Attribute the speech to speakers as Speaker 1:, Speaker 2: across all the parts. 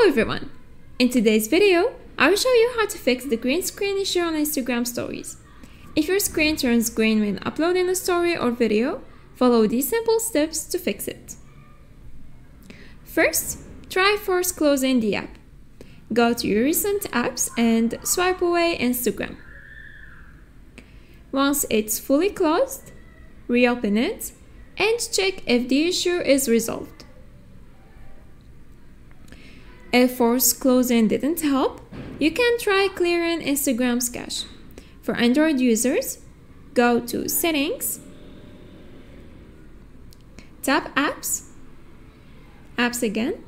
Speaker 1: Hello everyone! In today's video, I will show you how to fix the green screen issue on Instagram stories. If your screen turns green when uploading a story or video, follow these simple steps to fix it. First, try force closing the app. Go to your recent apps and swipe away Instagram. Once it's fully closed, reopen it and check if the issue is resolved. If force closing didn't help, you can try clearing Instagram's cache. For Android users, go to Settings, tap Apps, Apps again,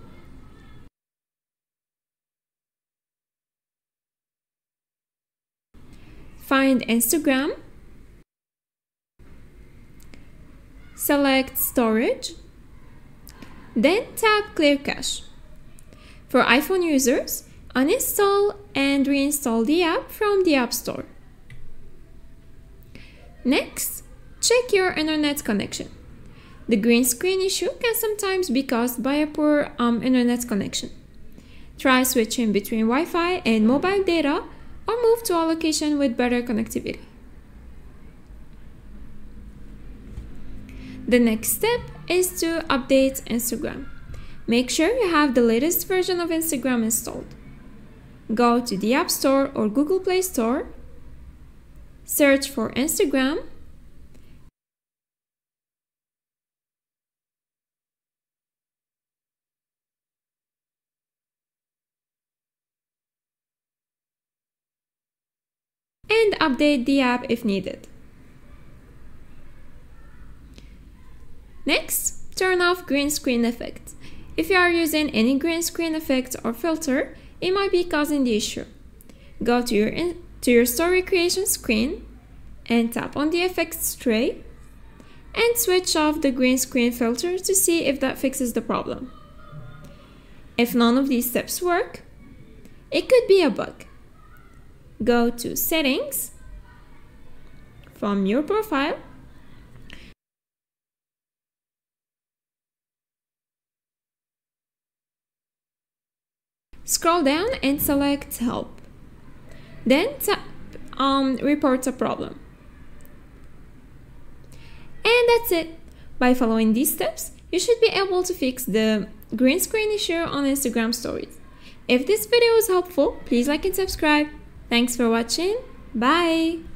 Speaker 1: find Instagram, select Storage, then tap Clear Cache. For iPhone users, uninstall and reinstall the app from the App Store. Next, check your internet connection. The green screen issue can sometimes be caused by a poor um, internet connection. Try switching between Wi-Fi and mobile data or move to a location with better connectivity. The next step is to update Instagram. Make sure you have the latest version of Instagram installed. Go to the App Store or Google Play Store, search for Instagram, and update the app if needed. Next, turn off green screen effect. If you are using any green screen effect or filter, it might be causing the issue. Go to your, to your story creation screen and tap on the effects tray and switch off the green screen filter to see if that fixes the problem. If none of these steps work, it could be a bug. Go to settings from your profile Scroll down and select Help. Then tap um, Report a problem. And that's it. By following these steps, you should be able to fix the green screen issue on Instagram stories. If this video was helpful, please like and subscribe. Thanks for watching. Bye!